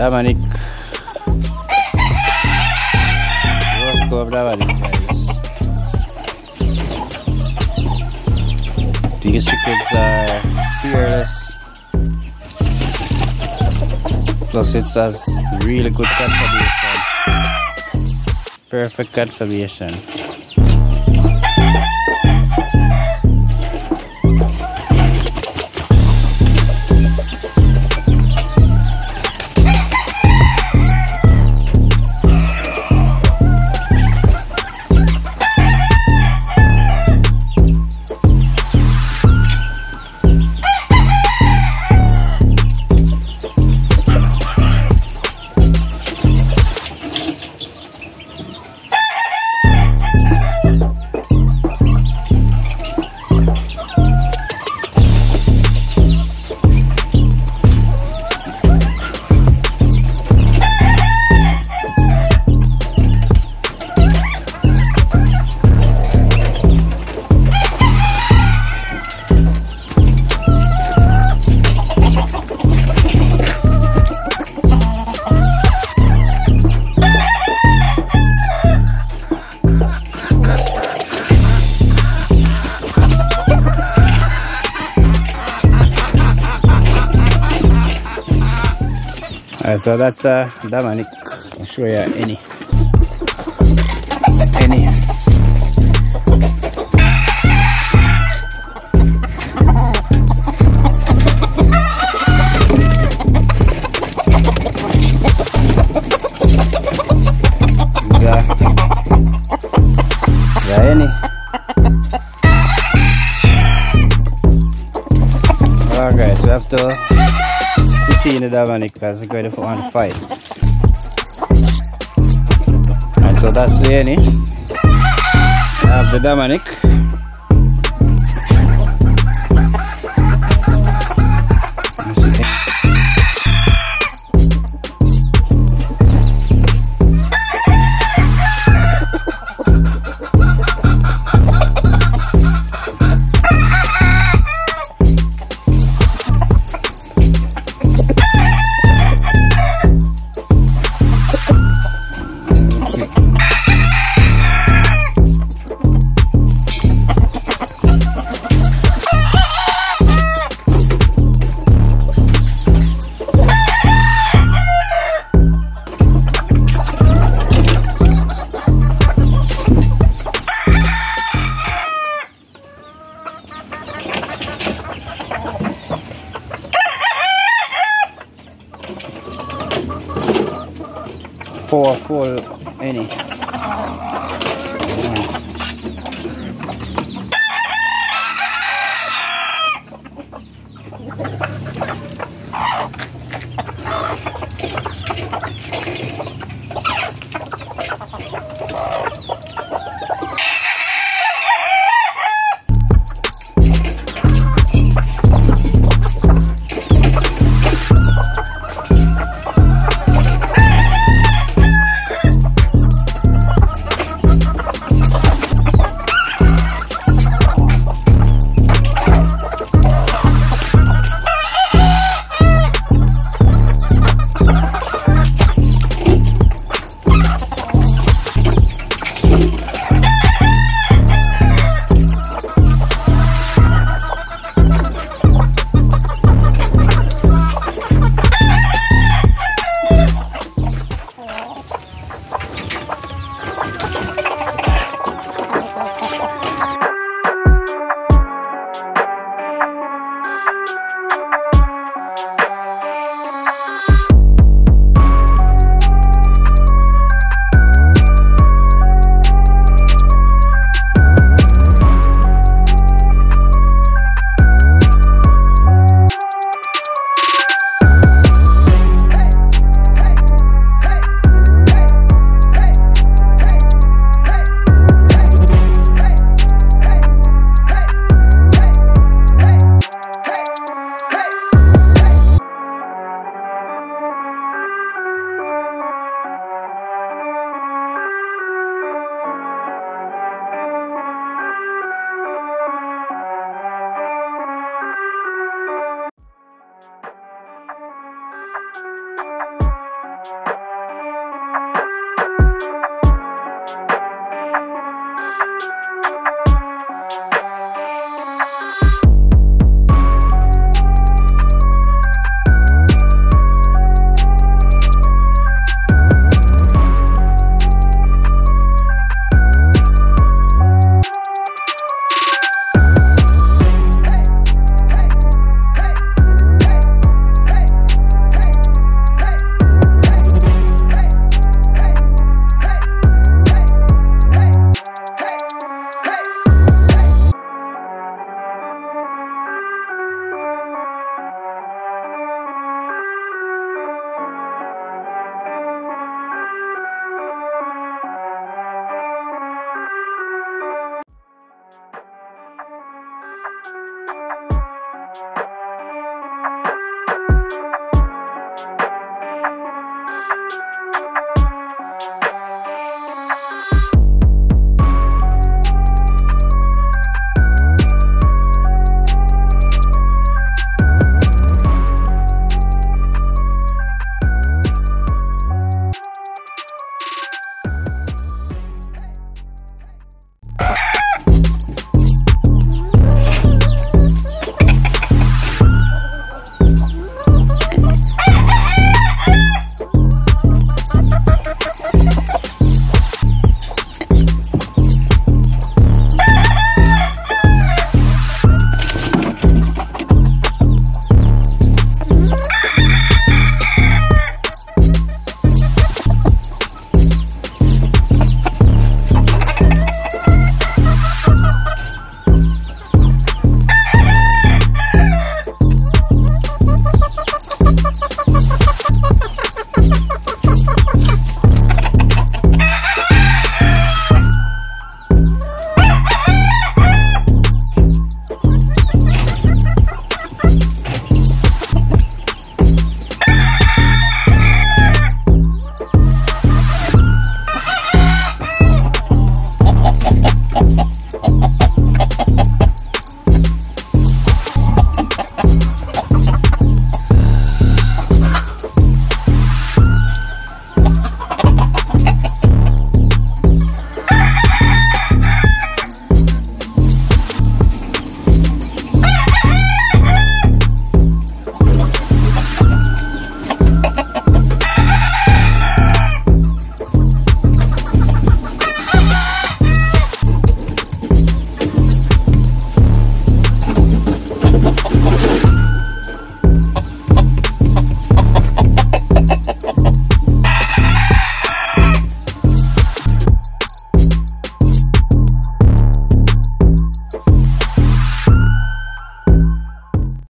Dominic. Rose Comb Dominic, guys. These chickens are fearless. Plus, it's has really good cut conformation. Perfect cut conformation. Alright, so that's uh, Dominic. I'll show you any. Any. Yeah. Any. Alright guys, we have to in the Dominic he's going want to fight. And so that's the any. I eh? have the Dominic. Four full any